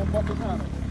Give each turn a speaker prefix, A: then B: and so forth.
A: é, bota o cara.